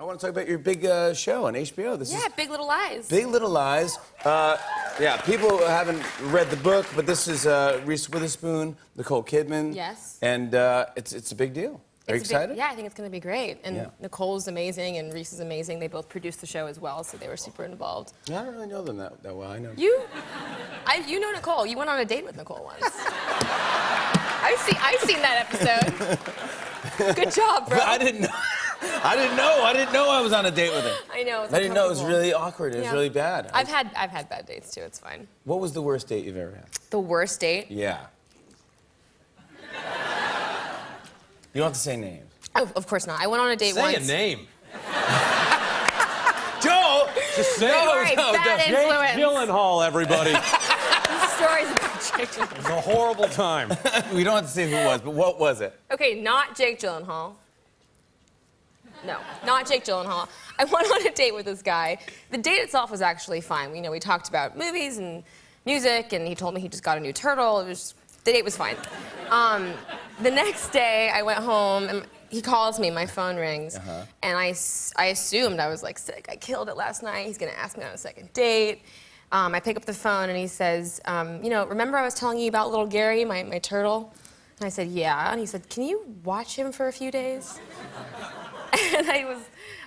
I want to talk about your big uh, show on HBO. This Yeah, is Big Little Lies. Big Little Lies. Uh, yeah, people haven't read the book, but this is uh, Reese Witherspoon, Nicole Kidman. Yes. And uh, it's it's a big deal. Are you It's big- excited? yeah, I think it's going to be great. And Yeah. Nicole's amazing, and Reese is amazing. They both produced the show as well, so they were super involved. Yeah, I don't really know them that, that well. I know. You, I, you know Nicole. You went on a date with Nicole once. I've seen, I've seen that episode. Good job, bro. But I didn't know. I didn't know. I didn't know I was on a date with him. I know. It's I didn't know it was really awkward. It was Yeah. really bad. I've had, I've had bad dates too. It's fine. What was the worst date you've ever had? The worst date? Yeah. You don't have to say names. Oh, of course not. I went on a date Say once. a name. Joe! Just say No, it. Sorry, no, bad don't. Jake influence. Gyllenhaal, everybody. it Stories about Jake Gyllenhaal. was a horrible time. we don't have to say who it was, but what was it? Okay, not Jake Gyllenhaal. No, not Jake Gyllenhaal. I went on a date with this guy. The date itself was actually fine. We you know we talked about movies and music, and he told me he just got a new turtle. It was the date was fine. Um, the next day, I went home and he calls me. My phone rings, and I, I assumed I was like sick. I killed it last night. He's gonna ask me on a second date. Um, I pick up the phone and he says, um, you know, remember I was telling you about little Gary, my, my turtle? And I said, yeah. And he said, can you watch him for a few days? And I was,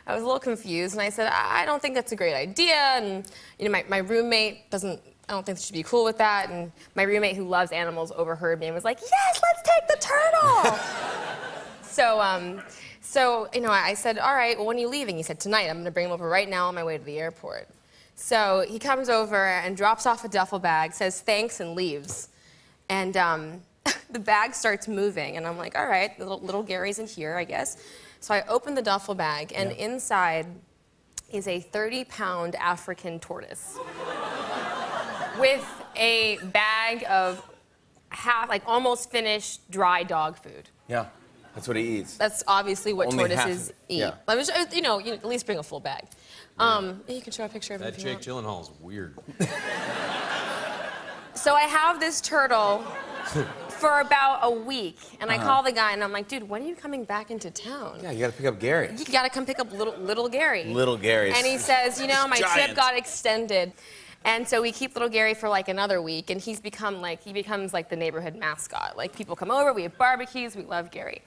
I was a little confused, and I said, I don't think that's a great idea, and you know, my, my roommate doesn't, I don't think she'd be cool with that, and my roommate who loves animals overheard me and was like, yes, let's take the turtle. so, um, so you know, I I said, all right, well, when are you leaving? He said, tonight. I'm going to bring him over right now on my way to the airport. So he comes over and drops off a duffel bag, says thanks, and leaves. And um, the bag starts moving, and I'm like, all right, little, little Gary's in here, I guess. So I open the duffel bag, and inside is a 30 pound African tortoise with a bag of half, like almost finished dry dog food. Yeah, that's what he eats. That's obviously what Only tortoises of eat. yeah. I was, uh, you know, you at least bring a full bag. Um, you can show a picture of it That if you Jake want. Gyllenhaal is weird. So I have this turtle for about a week, and Uh-huh. I call the guy and I'm like, dude, when are you coming back into town? Yeah, you got to pick up Gary. You gotta come pick up little little Gary. Little Gary. And he says, you know, my Giant. trip got extended. And so we keep little Gary for like another week, and he's become like, he becomes like the neighborhood mascot. Like people come over, we have barbecues, we love Gary.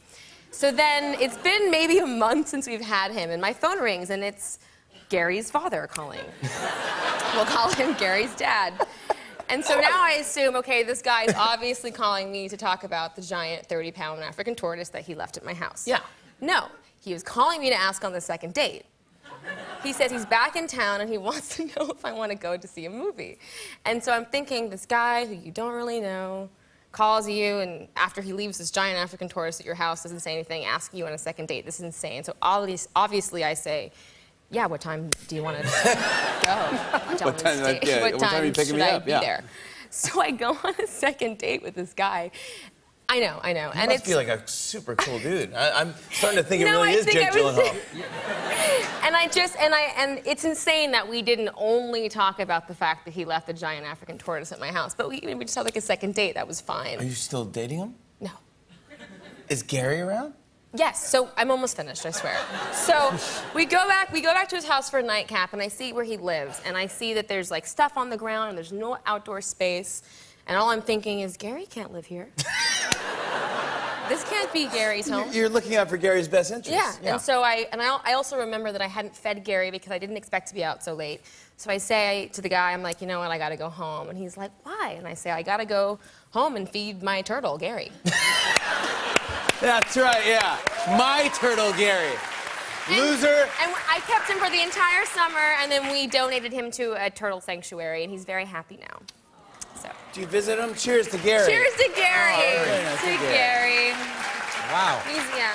So then it's been maybe a month since we've had him, and my phone rings, and it's Gary's father calling. we'll call him Gary's dad. And so now I assume, okay, this guy is obviously calling me to talk about the giant 30 pound African tortoise that he left at my house. Yeah. No, he was calling me to ask on the second date. He says he's back in town and he wants to know if I want to go to see a movie. And so I'm thinking, this guy who you don't really know calls you, and after he leaves this giant African tortoise at your house, doesn't say anything, asks you on a second date. This is insane. So obviously I say, yeah, what time do you want to go? What What time- stay- yeah, what what time are you picking should me I up? be Yeah. there? So I go on a second date with this guy. I know, I know. He and must it's be like a super cool dude. I, I'm starting to think it really I is think Jake I was- Gyllenhaal. and I just and I and it's insane that we didn't only talk about the fact that he left a giant African tortoise at my house, but we, we just had like a second date. That was fine. Are you still dating him? No. Is Gary around? Yes. So I'm almost finished. I swear. So we go back. We go back to his house for a nightcap, and I see where he lives, and I see that there's like stuff on the ground, and there's no outdoor space, and all I'm thinking is Gary can't live here. this can't be Gary's home. You're looking out for Gary's best interests. Yeah. And so I and I, I also remember that I hadn't fed Gary because I didn't expect to be out so late. So I say to the guy, I'm like, you know what, I gotta go home. And he's like, why? And I say, I gotta go home and feed my turtle, Gary. That's right, yeah. My turtle, Gary. Loser. And I kept him for the entire summer, and then we donated him to a turtle sanctuary, and he's very happy now. So, Do you visit him? Cheers to Gary. cheers to Gary. Oh, nice to to Gary. Wow. He's yeah.